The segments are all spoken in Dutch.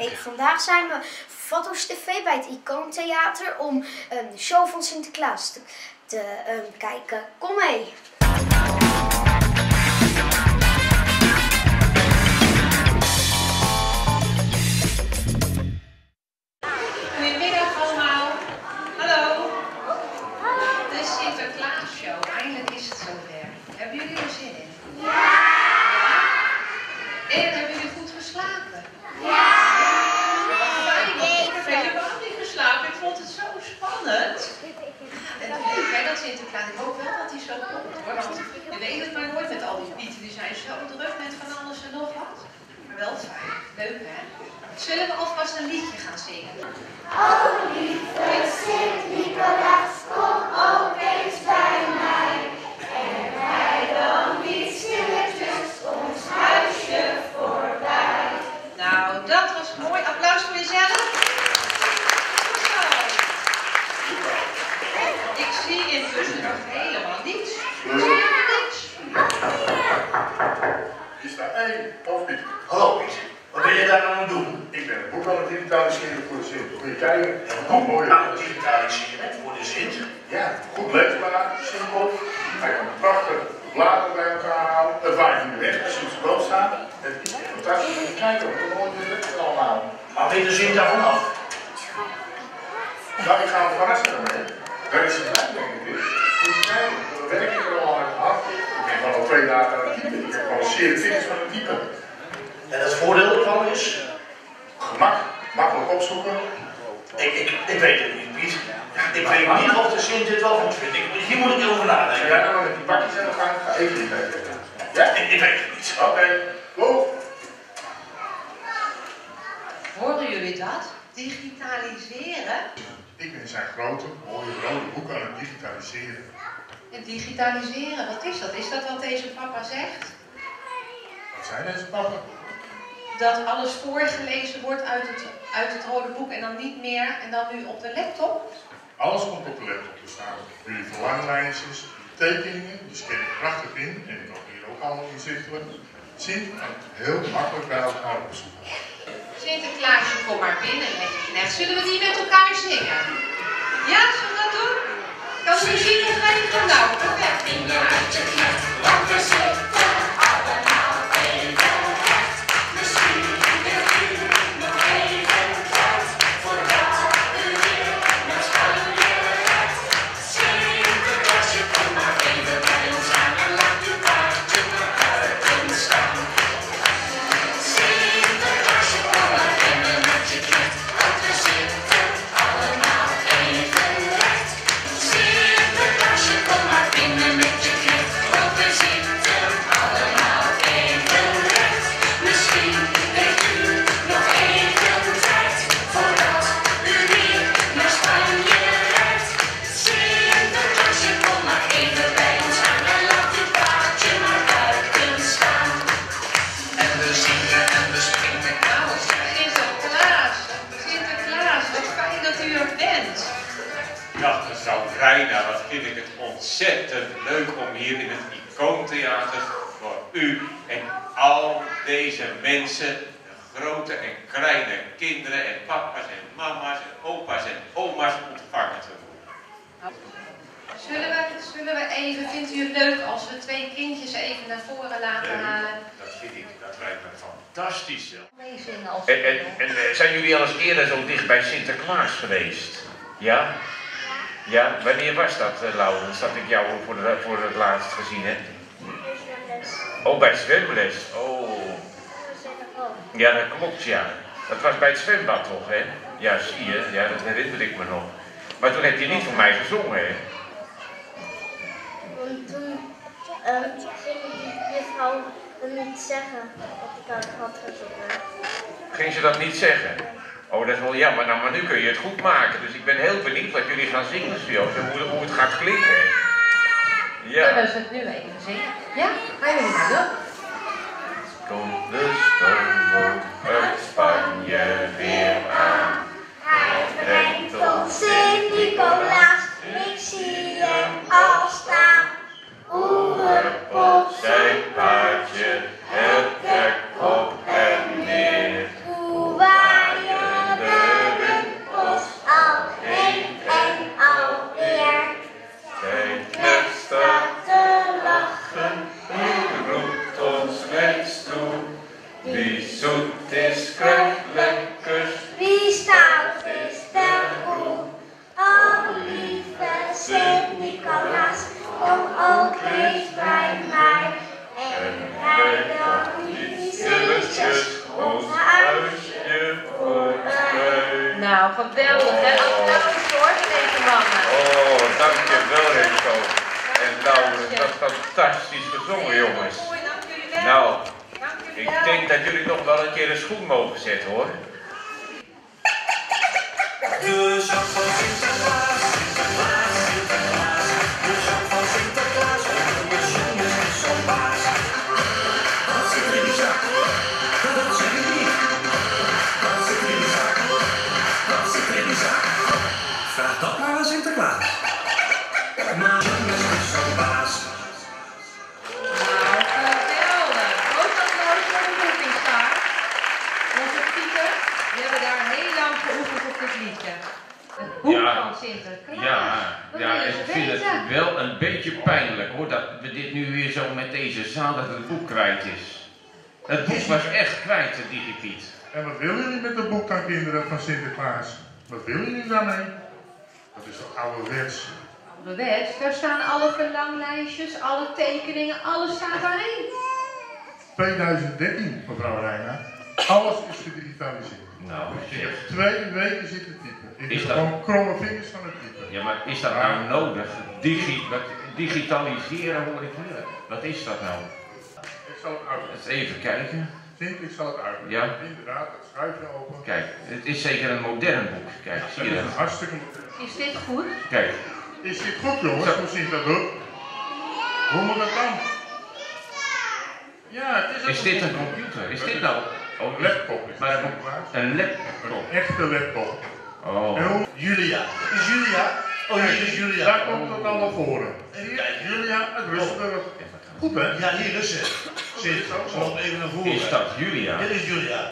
Hey, vandaag zijn we Foto's TV bij het Icoon Theater om een show van Sinterklaas te, te ehm, kijken. Kom mee! Goedemiddag allemaal. Hallo. De Sinterklaasshow. Eindelijk is het zover. Hebben jullie er zin in? Ja. En hebben jullie goed geslapen? Ja. Wat fijn. Ik heb helemaal niet geslapen. Ik vond het zo spannend. En toen denk ik, hè, dat Ik hoop wel dat hij zo komt hoor. Want je weet het maar nooit met al die pieten. Die zijn zo druk met van alles en nog wat. Maar wel fijn. Leuk hè? Zullen we alvast een liedje gaan zingen? O lieve Sint-Nicolaas, helemaal niets. Helemaal niks. Is daar één of niet? Hallo Piet, wat ben je daar nou aan het doen? Ik ben een boek aan het digitaliseren voor de Sint. Moet je kijken? Hoe mooi aan het digitaliseren voor de Sint? Ja, goed leesbaar, simpel. Hij kan prachtig bladen bij elkaar houden. Het waait niet weg als je op boot staat. Het is fantastisch om te kijken hoe mooi dit lukt allemaal. Maar weet de Sint daarvan af? Nou, ik ga hem verrassen daarmee. Daar is het blij, denk ik. We werken er al aan het hart. Ik ben gewoon al twee dagen aan het typen. Ik heb gewoon zeer vingers van het typen. En het voordeel ervan is, Gemak, makkelijk opzoeken. ik, ik, ik weet het niet, Piet. Ik weet niet of de Sint dit wel goed vindt. Ik, hier moet ik over nadenken. jij nou met die bakjes en dan ga ik ga even niet mee. Ja, ik, ik weet het niet. Oké, go. Horen jullie dat? Digitaliseren? Ik ben zijn grote, mooie rode boek aan het digitaliseren. En digitaliseren, wat is dat? Is dat wat deze papa zegt? Wat zei deze papa? Dat alles voorgelezen wordt uit het, uit het rode boek en dan niet meer en dan nu op de laptop? Alles komt op de laptop te staan. Jullie verlanglijstjes, tekeningen, die scan ik prachtig in en die kan hier ook allemaal inzichtelijk. Zie, en heel makkelijk bij elkaar opzoeken. Sinterklaasje, kom maar binnen je knecht. Zullen we die met elkaar zingen? Ja, zullen we dat doen? Kan de muziek nog even? Nou, perfect. Reina, wat vind ik het ontzettend leuk om hier in het Icoontheater voor u en al deze mensen, de grote en kleine kinderen en papa's en mama's en opa's en oma's ontvangen te worden. Zullen we, zullen we even, vindt u het leuk als we twee kindjes even naar voren laten halen? Dat vind ik, dat lijkt me fantastisch En, en, en eh, zijn jullie al eens eerder zo dicht bij Sinterklaas geweest? Ja? Ja, wanneer was dat, uh, Laurens, dat ik jou voor, de, voor het laatst gezien heb? Oh, bij zwemles. Oh. Ja, dat klopt, ja. Dat was bij het zwembad toch, hè? Ja, zie je, ja, dat herinner ik me nog. Maar toen heb je niet voor mij gezongen, hè? Want toen ehm, ging die juffrouw niet zeggen dat ik had had gezongen. Ging ze dat niet zeggen? Oh, dat is wel jammer. Nou, maar nu kun je het goed maken. Dus ik ben heel benieuwd wat jullie gaan zingen, zo, hoe, hoe het gaat klinken. Ja. Kunnen we het nu even zingen? Ja, jullie maar doen. Komt de stoomboot uit Spanje weer fantastisch gezongen jongens. Nou, ik denk dat jullie nog wel een keer een schoen mogen zetten hoor. Ja, ja, wil ik vind het wel een beetje pijnlijk hoor, dat we dit nu weer zo met deze zaal, dat het boek kwijt is. Het boek was echt kwijt, de Digipiet. En wat willen jullie met het boek dan, kinderen van Sinterklaas? Wat willen jullie daarmee? Dat is toch ouderwets? De wet, daar staan alle verlanglijstjes, alle tekeningen, alles staat daarin. 2013, mevrouw Reina. Alles is gedigitaliseerd. Nou, Ik zeg. heb twee weken zitten typen. Ik Is heb dat- gewoon kromme vingers van het typen. Ja, maar is dat nou nodig? Digi wat, digitaliseren hoor ik hier. Wat is dat nou? Ik zal het uitleggen. Even kijken. Sint, ik zal het uitleggen. Ja. Inderdaad, het schuifje open. Kijk, het is zeker een modern boek. Kijk, zie je Het is dat? een hartstikke modern. Is dit goed? Kijk, Is dit goed, jongens? Zo. Hoe Sint dat doet? Hoe moet dat dan? Ja, het is, ook is dit een computer? Is dit nou? Oh, Een laptop is Maar een, een laptop. Een echte laptop. En Oh. hoe, Julia. Is Julia? Oh, hier is Julia. daar komt het allemaal voor. En hier, Julia, het Russenburg. Goed, hè? Ja, hier is ze. Zit, loop even naar voren. Is dat Julia? Dit is Julia.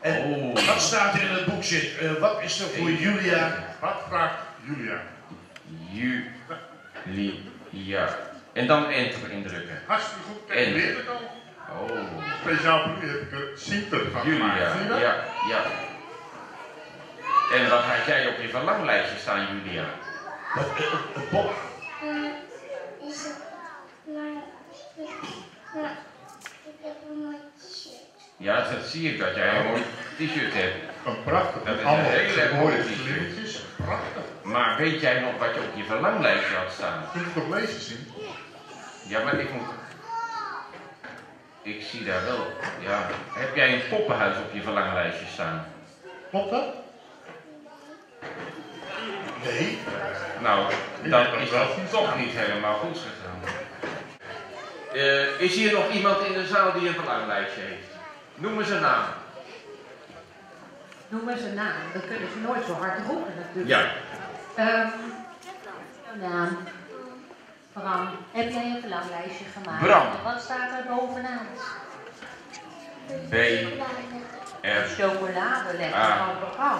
En Oh. wat staat er in het boek, Zit? Eh, wat is er voor Julia? Wat vraagt Julia? Julia. En dan enter indrukken. Hartstikke goed. Kijk, En? het al. Oh. Speciaal voor u heb ik er Sinter van gemaakt. Julia. Zie je dat? Ja, ja. En wat had jij op je verlanglijstje staan, Julia? Wat, eh, een pop? Eh, is het lang? Ja, ik heb een mooi t-shirt. Ja, dat zie ik dat jij een mooi t-shirt hebt. Een prachtig. Dat is een allemaal hele mooie mooie t-shirt. Prachtig. Maar weet jij nog wat je op je verlanglijstje had staan? Kun je het toch lezen, Sint? Ja, maar ik moet... Ik zie daar wel... Ja. Heb jij een poppenhuis op je verlanglijstje staan? Klopt dat? Nee. Nou, dan is dat toch niet helemaal goed gegaan. Eh, is hier nog iemand in de zaal die een verlanglijstje heeft? Noem eens een naam. Noem eens een naam. Dat kunnen ze nooit zo hard roepen natuurlijk. Ja. Ehm, jouw naam. Bram, heb jij een verlanglijstje gemaakt? Bram. En Wat staat er bovenaan? B, R, Chocoladeletter Ah. van Bram.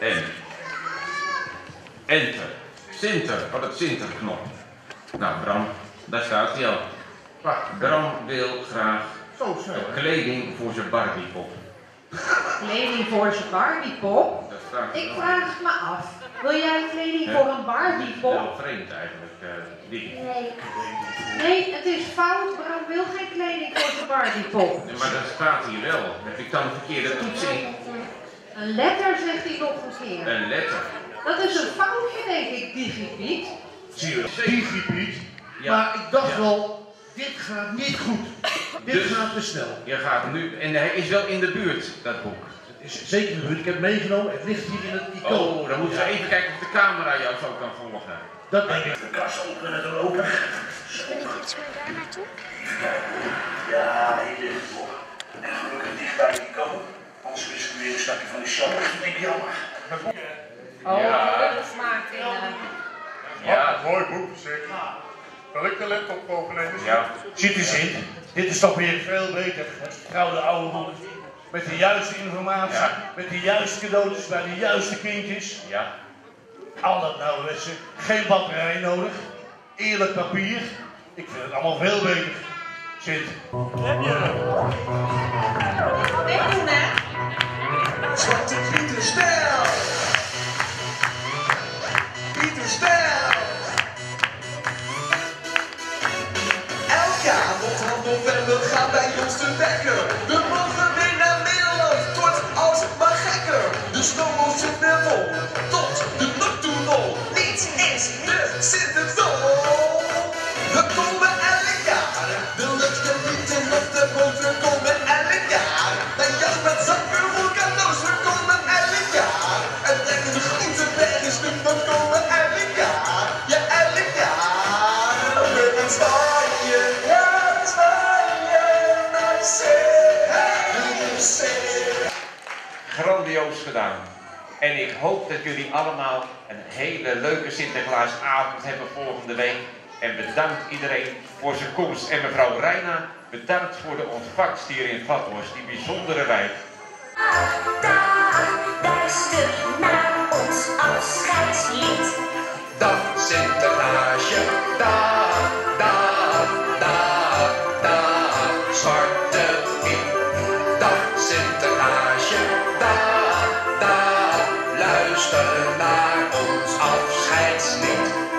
N. Enter. Sinter. Wat het Sinterknop. Nou, Bram, daar staat hij al. Bram wil graag kleding voor zijn Barbiepop. Kleding voor zijn Barbiepop? Dat staat Ik vraag het me af. Wil jij kleding Hè? voor een Barbiepop? wel vreemd eigenlijk, eh. Nee, Nee, het is fout. Bram wil geen kleding voor zijn Barbiepop. Nee, Maar dat staat hier wel. Heb ik dan een verkeerde toets in? Een letter zegt hij nog een keer. Een letter. Dat is een foutje, denk ik, Digipiet. Zie je. Digipiet. Ja. Maar ik dacht wel, dit gaat niet goed. Dit Dus- gaat te snel. Je gaat nu, en hij is wel in de buurt, dat boek. Het is zeker een buurt. Ik heb het meegenomen. Het ligt hier in het icoon. Oh, dan moeten we even kijken of de camera jou zo kan volgen. Dat denk ik. De kast openen en open. wil ik iets mee daar naartoe? Ja, hier ligt het op. En gelukkig dicht bij de icoon. Anders is het weer een stukje van de show. Dat vind ik jammer. Oh, Ja. gelukkig smaakt in. eh, Ja. Mooi boek, zeg. Zal ik de laptop overnemen? Ja. Ziet u zin? Dit is toch weer veel beter. Het gouden oude boek. Met de juiste informatie. Ja. Met de juiste cadeautjes bij de juiste kindjes. Ja. Al dat nou mensen. Geen batterij nodig. Eerlijk papier. Ik vind het allemaal veel beter. Zit. Dit doen, hè? Zwarte Pieter Stijl. Pieter Stijl. Elk jaar rond november gaan wij ons te gedaan. En ik hoop dat jullie allemaal een hele leuke Sinterklaasavond hebben volgende week. En bedankt iedereen voor zijn komst. En mevrouw Reina, bedankt voor de ontvangst hier in Vathorst, die bijzondere wijk. Dag, luister naar ons afscheidslied. Dag Sinterklaasje, dag, luister naar ons afscheidslied.